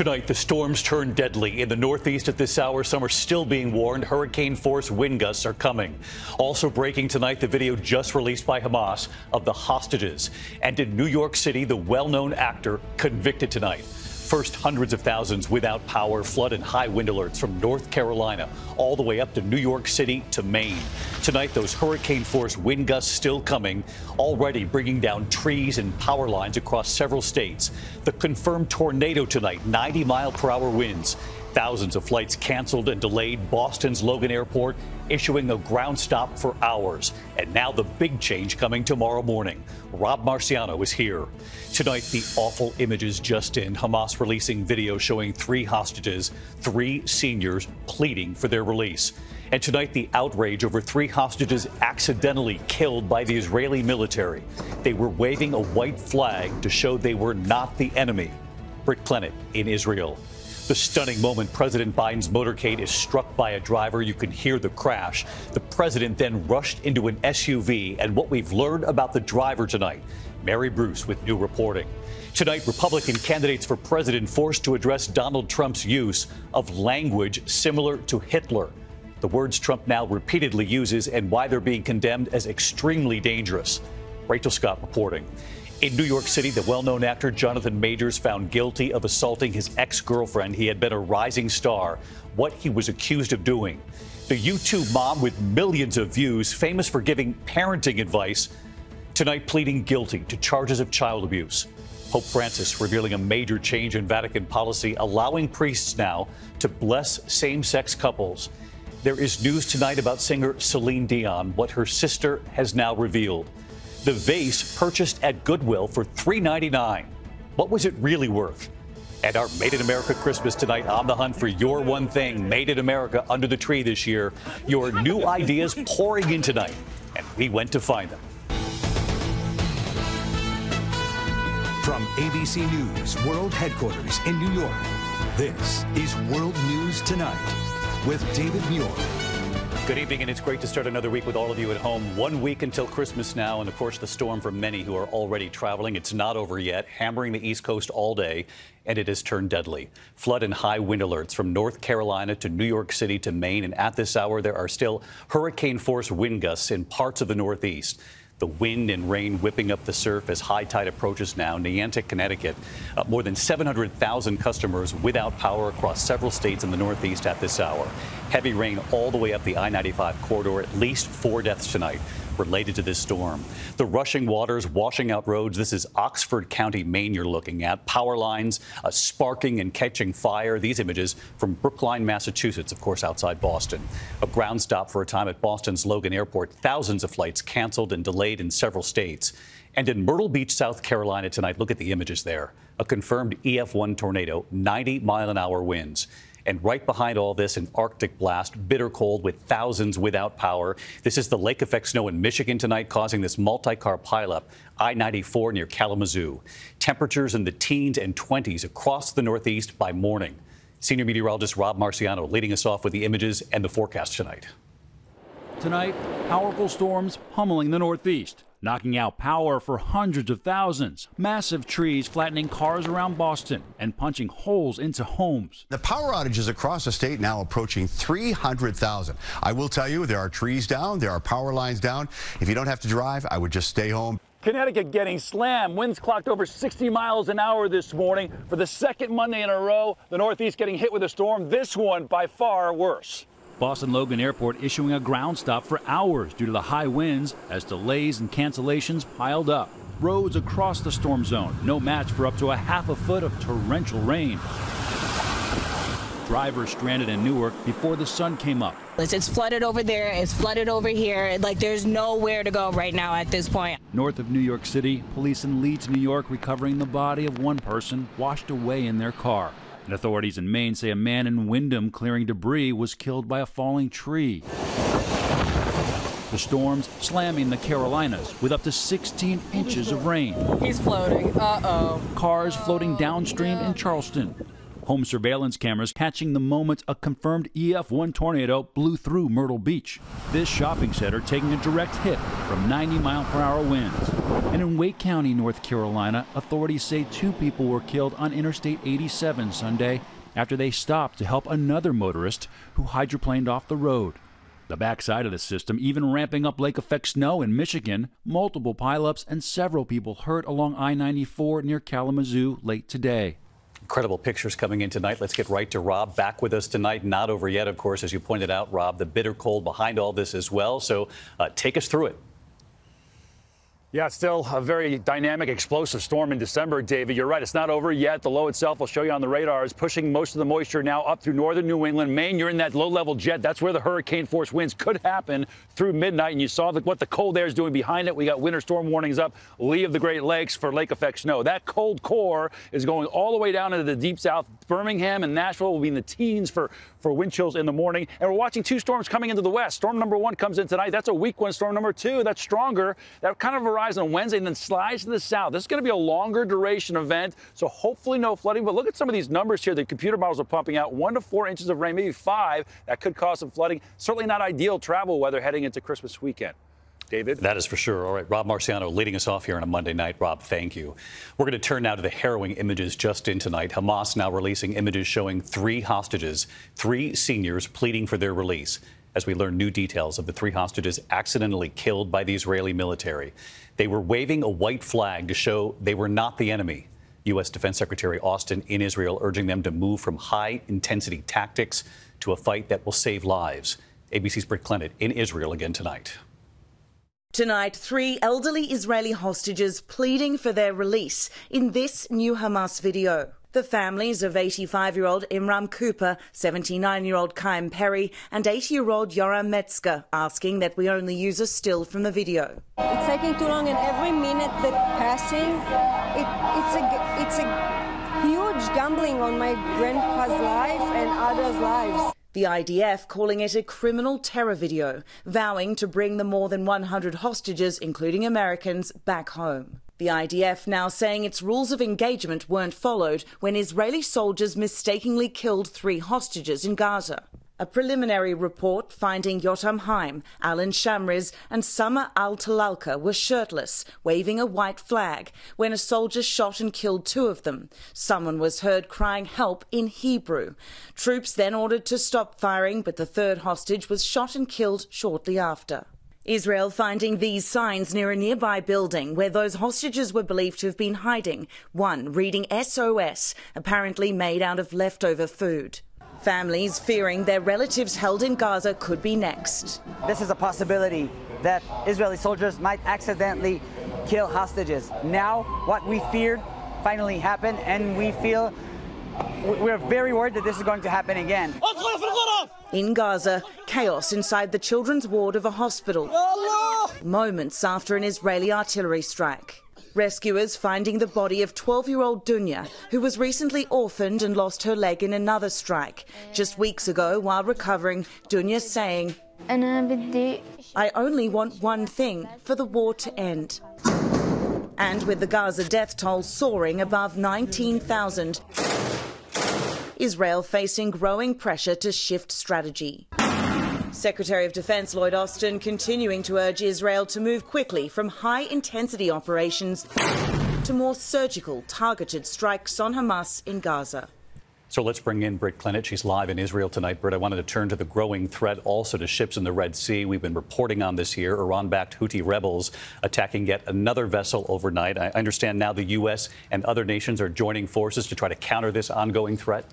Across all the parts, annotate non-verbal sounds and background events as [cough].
Tonight, the storms turn deadly. In the Northeast at this hour, some are still being warned. Hurricane force wind gusts are coming. Also breaking tonight, the video just released by Hamas of the hostages. And in New York City, the well known actor convicted tonight. First, hundreds of thousands without power, flood and high wind alerts from North Carolina all the way up to New York City to Maine. Tonight, those hurricane force wind gusts still coming, already bringing down trees and power lines across several states. The confirmed tornado tonight, 90 mile per hour winds. Thousands of flights canceled and delayed. Boston's Logan Airport issuing a ground stop for hours. And now the big change coming tomorrow morning. Rob Marciano is here. Tonight, the awful images just in. Hamas releasing video showing three hostages, three seniors pleading for their release. And tonight, the outrage over three hostages accidentally killed by the Israeli military. They were waving a white flag to show they were not the enemy. Britt Clennett in Israel. The stunning moment President Biden's motorcade is struck by a driver. You can hear the crash. The president then rushed into an SUV. And what we've learned about the driver tonight. Mary Bruce with new reporting. Tonight, Republican candidates for president forced to address Donald Trump's use of language similar to Hitler. The words Trump now repeatedly uses and why they're being condemned as extremely dangerous. Rachel Scott reporting. In New York City, the well known actor Jonathan Majors found guilty of assaulting his ex girlfriend. He had been a rising star. What he was accused of doing. The YouTube mom with millions of views, famous for giving parenting advice, tonight pleading guilty to charges of child abuse. Pope Francis revealing a major change in Vatican policy, allowing priests now to bless same sex couples. There is news tonight about singer Celine Dion, what her sister has now revealed. The vase purchased at Goodwill for $3.99. What was it really worth? And our Made in America Christmas tonight on the hunt for your one thing made in America under the tree this year. Your new ideas pouring in tonight, and we went to find them. From ABC News World Headquarters in New York, this is World News Tonight with David Muir. Good evening, and it's great to start another week with all of you at home. One week until Christmas now, and of course, the storm for many who are already traveling. It's not over yet, hammering the East Coast all day, and it has turned deadly. Flood and high wind alerts from North Carolina to New York City to Maine, and at this hour, there are still hurricane force wind gusts in parts of the Northeast. The wind and rain whipping up the surf as high tide approaches now. Niantic, Connecticut. Uh, more than 700,000 customers without power across several states in the Northeast at this hour. Heavy rain all the way up the I 95 corridor. At least four deaths tonight related to this storm. The rushing waters washing out roads. This is Oxford County, Maine, you're looking at. Power lines uh, sparking and catching fire. These images from Brookline, Massachusetts, of course, outside Boston. A ground stop for a time at Boston's Logan Airport. Thousands of flights canceled and delayed in several states. And in Myrtle Beach, South Carolina tonight, look at the images there. A confirmed EF1 tornado, 90 mile an hour winds. And right behind all this, an Arctic blast, bitter cold with thousands without power. This is the lake effect snow in Michigan tonight, causing this multi car pileup, I 94 near Kalamazoo. Temperatures in the teens and 20s across the Northeast by morning. Senior meteorologist Rob Marciano leading us off with the images and the forecast tonight. Tonight, powerful storms pummeling the Northeast knocking out power for hundreds of thousands. Massive trees flattening cars around Boston and punching holes into homes. The power outages across the state now approaching 300,000. I will tell you, there are trees down, there are power lines down. If you don't have to drive, I would just stay home. Connecticut getting slammed. Winds clocked over 60 miles an hour this morning for the second Monday in a row. The Northeast getting hit with a storm. This one by far worse. Boston Logan Airport issuing a ground stop for hours due to the high winds as delays and cancellations piled up. Roads across the storm zone, no match for up to a half a foot of torrential rain. Drivers stranded in Newark before the sun came up. It's flooded over there, it's flooded over here. Like there's nowhere to go right now at this point. North of New York City, police in Leeds, New York recovering the body of one person washed away in their car. And authorities in Maine say a man in Windham clearing debris was killed by a falling tree. The storms slamming the Carolinas with up to 16 inches of rain. He's floating. Uh oh. Cars floating downstream in Charleston. Home surveillance cameras catching the moment a confirmed EF1 tornado blew through Myrtle Beach. This shopping center taking a direct hit from 90 mile per hour winds. And in Wake County, North Carolina, authorities say two people were killed on Interstate 87 Sunday after they stopped to help another motorist who hydroplaned off the road. The backside of the system even ramping up lake effect snow in Michigan, multiple pileups, and several people hurt along I 94 near Kalamazoo late today. Incredible pictures coming in tonight. Let's get right to Rob. Back with us tonight. Not over yet, of course, as you pointed out, Rob. The bitter cold behind all this as well. So uh, take us through it. Yeah, still a very dynamic, explosive storm in December, David. You're right, it's not over yet. The low itself, I'll show you on the radar, is pushing most of the moisture now up through northern New England. Maine, you're in that low level jet. That's where the hurricane force winds could happen through midnight. And you saw the, what the cold air is doing behind it. We got winter storm warnings up, lee of the Great Lakes for lake effect snow. That cold core is going all the way down into the deep south. Birmingham and Nashville will be in the teens for, for wind chills in the morning. And we're watching two storms coming into the west. Storm number one comes in tonight. That's a weak one. Storm number two, that's stronger. That kind of arrives on Wednesday and then slides to the south. This is going to be a longer duration event, so hopefully no flooding. But look at some of these numbers here. The computer models are pumping out one to four inches of rain, maybe five. That could cause some flooding. Certainly not ideal travel weather heading into Christmas weekend. David? That is for sure. All right, Rob Marciano leading us off here on a Monday night. Rob, thank you. We're going to turn now to the harrowing images just in tonight. Hamas now releasing images showing three hostages, three seniors pleading for their release as we learn new details of the three hostages accidentally killed by the Israeli military. They were waving a white flag to show they were not the enemy. U.S. Defense Secretary Austin in Israel urging them to move from high intensity tactics to a fight that will save lives. ABC's Britt Clennett in Israel again tonight. Tonight, three elderly Israeli hostages pleading for their release in this new Hamas video. The families of 85 year old Amiram Cooper, 79 year old Chaim Peri, and 80 year old Yoram Metzger asking that we only use a still from the video. It's taking too long, and every minute that passing, it, it's, a, it's a huge gambling on my grandpa's life and others' lives. The IDF calling it a criminal terror video, vowing to bring the more than 100 hostages, including Americans, back home. The IDF now saying its rules of engagement weren't followed when Israeli soldiers mistakenly killed three hostages in Gaza. A preliminary report finding Yotam Haim, Alon Shamriz, and Samer Al Talalka were shirtless, waving a white flag, when a soldier shot and killed two of them. Someone was heard crying help in Hebrew. Troops then ordered to stop firing, but the third hostage was shot and killed shortly after. Israel finding these signs near a nearby building where those hostages were believed to have been hiding. One reading SOS, apparently made out of leftover food. Families fearing their relatives held in Gaza could be next. This is a possibility that Israeli soldiers might accidentally kill hostages. Now, what we feared finally happened, and we feel we're very worried that this is going to happen again. In Gaza, chaos inside the children's ward of a hospital. Moments after an Israeli artillery strike. Rescuers finding the body of 12 year old Dunya, who was recently orphaned and lost her leg in another strike. Just weeks ago, while recovering, Dunya saying, I only want one thing for the war to end. And with the Gaza death toll soaring above 19,000, Israel facing growing pressure to shift strategy. Secretary of Defense Lloyd Austin continuing to urge Israel to move quickly from high intensity operations to more surgical, targeted strikes on Hamas in Gaza. So let's bring in Britt Clennett. She's live in Israel tonight. Britt, I wanted to turn to the growing threat also to ships in the Red Sea. We've been reporting on this here. Iran backed Houthi rebels attacking yet another vessel overnight. I understand now the U.S. and other nations are joining forces to try to counter this ongoing threat.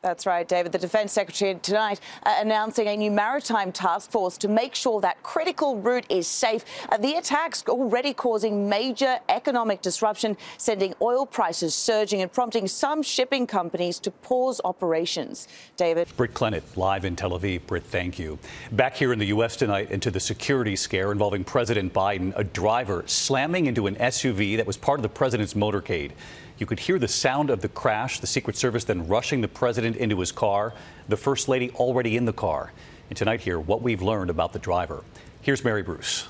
That's right, David. The Defence Secretary tonight uh, announcing a new maritime task force to make sure that critical route is safe. Uh, the attacks already causing major economic disruption, sending oil prices surging and prompting some shipping companies to pause operations. David. Britt Clennett, live in Tel Aviv. Britt, thank you. Back here in the U.S. tonight into the security scare involving President Biden, a driver slamming into an SUV that was part of the president's motorcade. You could hear the sound of the crash, the Secret Service then rushing the president into his car, the First Lady already in the car. And tonight, here, what we've learned about the driver. Here's Mary Bruce.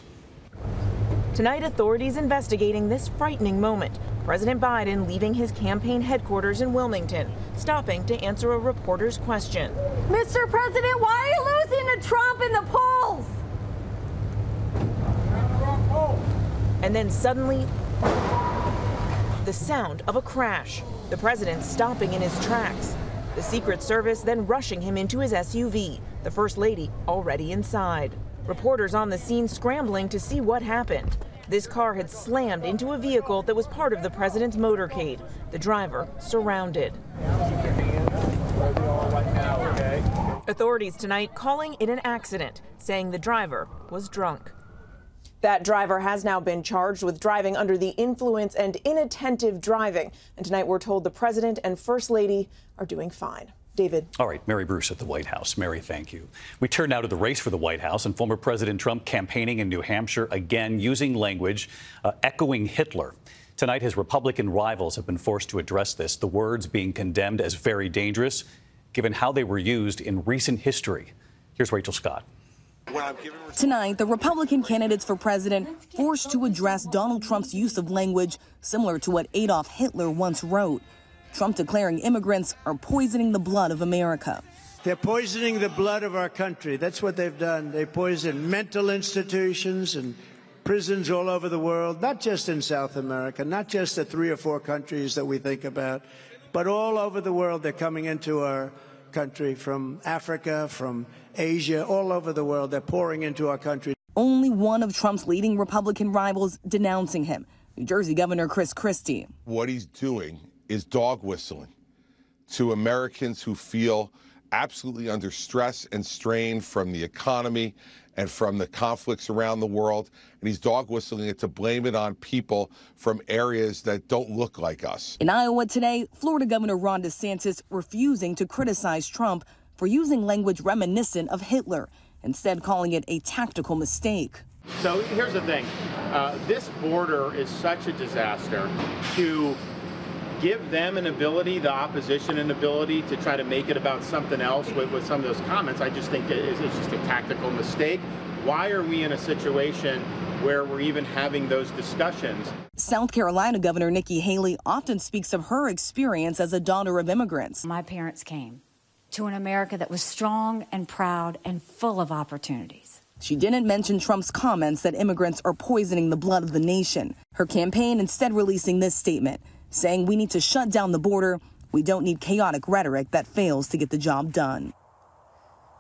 Tonight, authorities investigating this frightening moment. President Biden leaving his campaign headquarters in Wilmington, stopping to answer a reporter's question. Mr. President, why are you losing to Trump in the polls? And then suddenly, the sound of a crash. The president stopping in his tracks. The Secret Service then rushing him into his SUV, the First Lady already inside. Reporters on the scene scrambling to see what happened. This car had slammed into a vehicle that was part of the president's motorcade. The driver surrounded. Authorities tonight calling it an accident, saying the driver was drunk. That driver has now been charged with driving under the influence and inattentive driving. And tonight we're told the president and first lady are doing fine. David. All right, Mary Bruce at the White House. Mary, thank you. We turn now to the race for the White House and former President Trump campaigning in New Hampshire again using language uh, echoing Hitler. Tonight, his Republican rivals have been forced to address this, the words being condemned as very dangerous, given how they were used in recent history. Here's Rachel Scott. Tonight, the Republican candidates for president forced to address Donald Trump's use of language similar to what Adolf Hitler once wrote. Trump declaring immigrants are poisoning the blood of America. They're poisoning the blood of our country. That's what they've done. They poison mental institutions and prisons all over the world, not just in South America, not just the three or four countries that we think about, but all over the world. They're coming into our country from Africa, from Asia, all over the world. They're pouring into our country. Only one of Trump's leading Republican rivals denouncing him, New Jersey Governor Chris Christie. What he's doing is dog whistling to Americans who feel absolutely under stress and strain from the economy and from the conflicts around the world. And he's dog whistling it to blame it on people from areas that don't look like us. In Iowa today, Florida Governor Ron DeSantis refusing to criticize Trump for using language reminiscent of Hitler, instead calling it a tactical mistake. So here's the thing uh, this border is such a disaster to give them an ability, the opposition an ability to try to make it about something else with, with some of those comments, I just think it's, it's just a tactical mistake. Why are we in a situation where we're even having those discussions? South Carolina Governor Nikki Haley often speaks of her experience as a daughter of immigrants. My parents came to an America that was strong and proud and full of opportunities. She didn't mention Trump's comments that immigrants are poisoning the blood of the nation. Her campaign instead releasing this statement saying we need to shut down the border. We don't need chaotic rhetoric that fails to get the job done.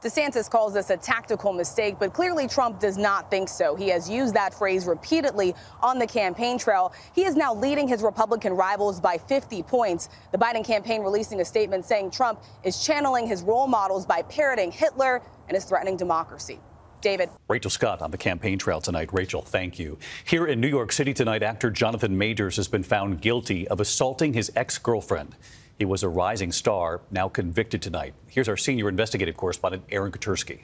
DeSantis calls this a tactical mistake, but clearly Trump does not think so. He has used that phrase repeatedly on the campaign trail. He is now leading his Republican rivals by 50 points. The Biden campaign releasing a statement saying Trump is channeling his role models by parroting Hitler and is threatening democracy. David. Rachel Scott on the campaign trail tonight. Rachel, thank you. Here in New York City tonight, actor Jonathan Majors has been found guilty of assaulting his ex girlfriend. He was a rising star, now convicted tonight. Here's our senior investigative correspondent, Aaron Katersky.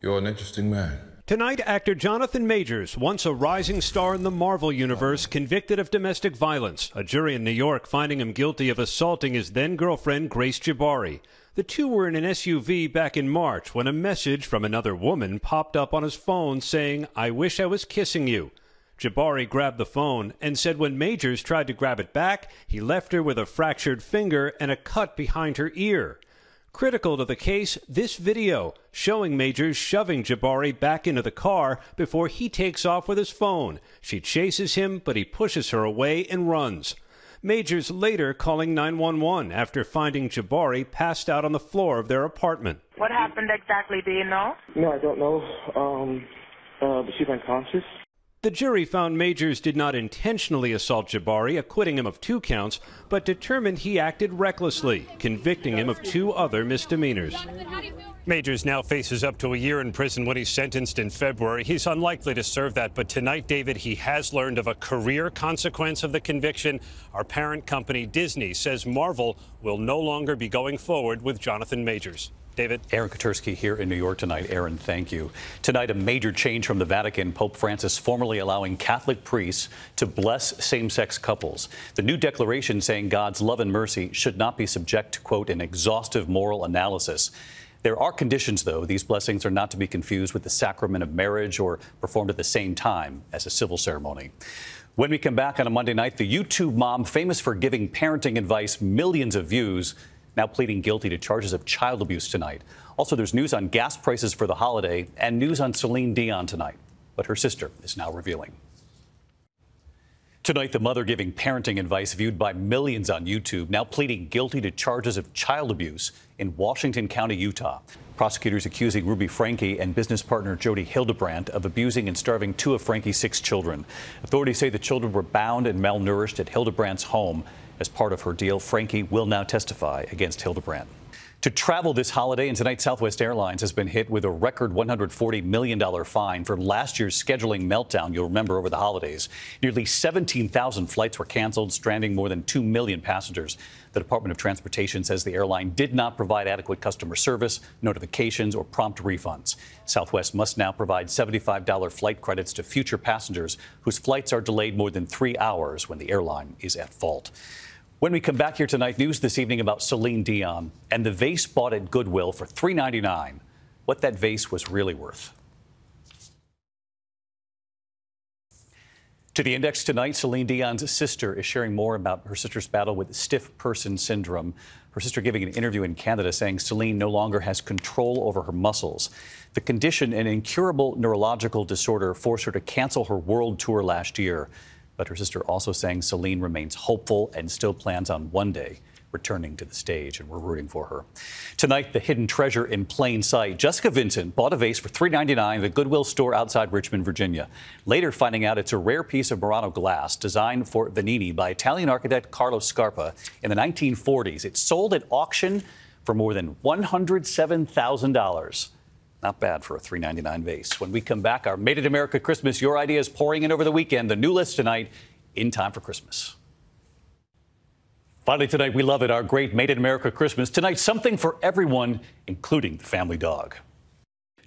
You're an interesting man. Tonight, actor Jonathan Majors, once a rising star in the Marvel Universe, convicted of domestic violence. A jury in New York finding him guilty of assaulting his then girlfriend, Grace Jabbari. The two were in an SUV back in March when a message from another woman popped up on his phone saying, I wish I was kissing you. Jabbari grabbed the phone and said when Majors tried to grab it back, he left her with a fractured finger and a cut behind her ear. Critical to the case, this video showing Majors shoving Jabbari back into the car before he takes off with his phone. She chases him, but he pushes her away and runs. Majors later calling 911 after finding Jabbari passed out on the floor of their apartment. What happened exactly? Do you know? No, I don't know. Um, uh, but she's unconscious. The jury found Majors did not intentionally assault Jabbari, acquitting him of two counts, but determined he acted recklessly, convicting him of two other misdemeanors. Majors now faces up to a year in prison when he's sentenced in February. He's unlikely to serve that, but tonight, David, he has learned of a career consequence of the conviction. Our parent company, Disney, says Marvel will no longer be going forward with Jonathan Majors. David. Aaron Katersky here in New York tonight. Aaron, thank you. Tonight, a major change from the Vatican. Pope Francis formally allowing Catholic priests to bless same sex couples. The new declaration saying God's love and mercy should not be subject to, quote, an exhaustive moral analysis. There are conditions, though. These blessings are not to be confused with the sacrament of marriage or performed at the same time as a civil ceremony. When we come back on a Monday night, the YouTube mom, famous for giving parenting advice millions of views, now pleading guilty to charges of child abuse tonight. Also, there's news on gas prices for the holiday and news on Celine Dion tonight. But her sister is now revealing. Tonight, the mother giving parenting advice viewed by millions on YouTube, now pleading guilty to charges of child abuse in Washington County, Utah. Prosecutors accusing Ruby Franke and business partner Jodi Hildebrandt of abusing and starving two of Franke's six children. Authorities say the children were bound and malnourished at Hildebrandt's home. As part of her deal, Frankie will now testify against Hildebrandt. To travel this holiday, and tonight Southwest Airlines has been hit with a record $140 million fine for last year's scheduling meltdown, you'll remember, over the holidays. Nearly 17,000 flights were canceled, stranding more than 2 million passengers. The Department of Transportation says the airline did not provide adequate customer service, notifications, or prompt refunds. Southwest must now provide $75 flight credits to future passengers whose flights are delayed more than three hours when the airline is at fault. When we come back here tonight, news this evening about Celine Dion and the vase bought at Goodwill for $3.99. What that vase was really worth. To the index tonight, Celine Dion's sister is sharing more about her sister's battle with stiff person syndrome. Her sister giving an interview in Canada saying Celine no longer has control over her muscles. The condition, an incurable neurological disorder, forced her to cancel her world tour last year. But her sister also saying Celine remains hopeful and still plans on one day returning to the stage, and we're rooting for her. Tonight, the hidden treasure in plain sight. Jessica Vincent bought a vase for $3.99 at the Goodwill store outside Richmond, Virginia. Later, finding out it's a rare piece of Murano glass designed for Venini by Italian architect Carlo Scarpa in the 1940s. It sold at auction for more than $107,000. Not bad for a $3.99 vase. When we come back, our Made in America Christmas, your ideas pouring in over the weekend. The new list tonight, in time for Christmas. Finally, tonight, we love it, our great Made in America Christmas. Tonight, something for everyone, including the family dog.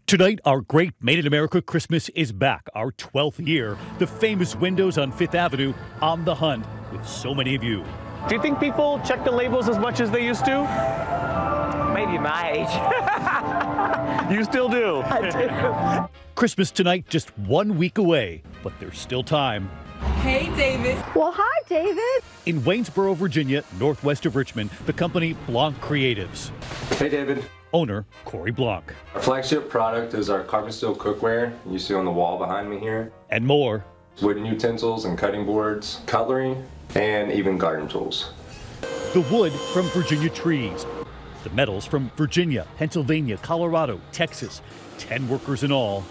Tonight, our great Made in America Christmas is back, our 12th year. The famous windows on Fifth Avenue on the hunt with so many of you. Do you think people check the labels as much as they used to? Maybe my age. [laughs] you still do? I do. Christmas tonight, just one week away, but there's still time. Hey, David. Well, hi, David. In Waynesboro, Virginia, northwest of Richmond, the company Blanc Creatives. Hey, David. Owner Corey Blanc. Our flagship product is our carbon steel cookware you see on the wall behind me here. And more. Wooden utensils and cutting boards, cutlery, and even garden tools. The wood from Virginia trees. The medals from Virginia, Pennsylvania, Colorado, Texas. 10 workers in all.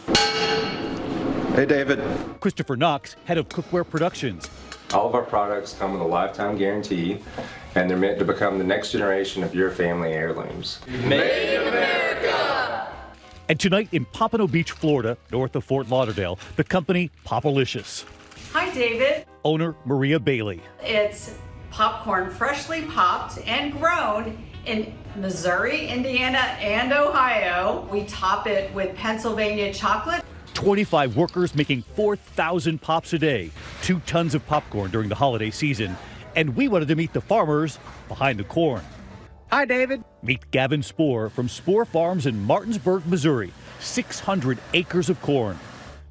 Hey, David. Christopher Knox, head of Cookware Productions. All of our products come with a lifetime guarantee, and they're meant to become the next generation of your family heirlooms. Made in America! And tonight in Pompano Beach, Florida, north of Fort Lauderdale, the company Popalicious. Hi, David. Owner Maria Bailey. It's popcorn freshly popped and grown in Missouri, Indiana, and Ohio. We top it with Pennsylvania chocolate 25 workers making 4,000 pops a day, two tons of popcorn during the holiday season. And we wanted to meet the farmers behind the corn. Hi, David. Meet Gavin Spoor from Spoor Farms in Martinsburg, Missouri. 600 acres of corn.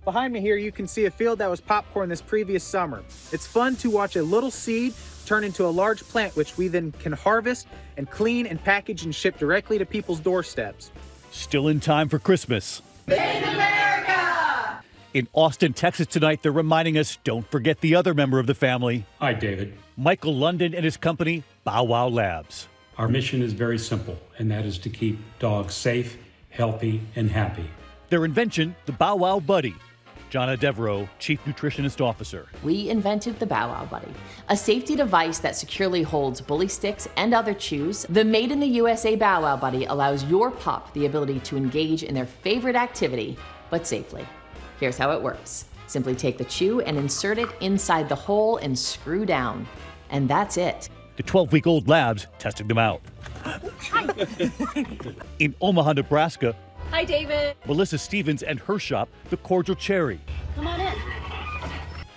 Behind me here, you can see a field that was popcorn this previous summer. It's fun to watch a little seed turn into a large plant, which we then can harvest and clean and package and ship directly to people's doorsteps. Still in time for Christmas. In America! In Austin, Texas tonight, they're reminding us don't forget the other member of the family. Hi, David. Michael London and his company, Bow Wow Labs. Our mission is very simple, and that is to keep dogs safe, healthy, and happy. Their invention, the Bow Wow Buddy. Jonna Devereaux, Chief Nutritionist Officer. We invented the Bow Wow Buddy, a safety device that securely holds bully sticks and other chews. The Made in the USA Bow Wow Buddy allows your pup the ability to engage in their favorite activity, but safely. Here's how it works. Simply take the chew and insert it inside the hole and screw down. And that's it. The 12 week old labs testing them out. [laughs] In Omaha, Nebraska. Hi, David. Melissa Stevens and her shop, The Cordial Cherry. Come on in.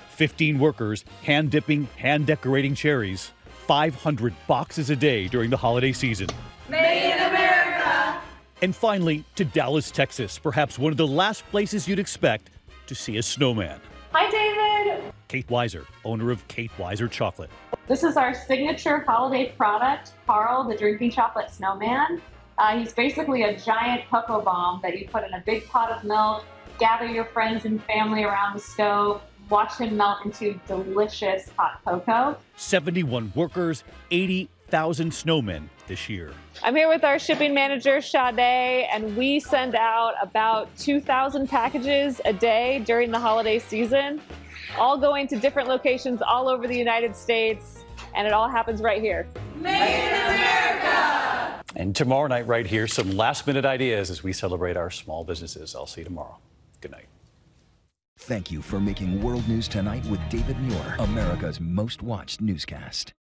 15 workers hand dipping, hand decorating cherries. 500 boxes a day during the holiday season. Made in America! And finally, to Dallas, Texas, perhaps one of the last places you'd expect to see a snowman. Hi, David. Kate Weiser, owner of Kate Weiser Chocolate. This is our signature holiday product, Carl, the drinking chocolate snowman. Uh, he's basically a giant cocoa bomb that you put in a big pot of milk, gather your friends and family around the stove, watch him melt into delicious hot cocoa. 71 workers, 80,000 snowmen this year. I'm here with our shipping manager, Sade, and we send out about 2,000 packages a day during the holiday season, all going to different locations all over the United States, and it all happens right here. Made in America! And tomorrow night, right here, some last minute ideas as we celebrate our small businesses. I'll see you tomorrow. Good night. Thank you for making World News Tonight with David Muir, America's most watched newscast.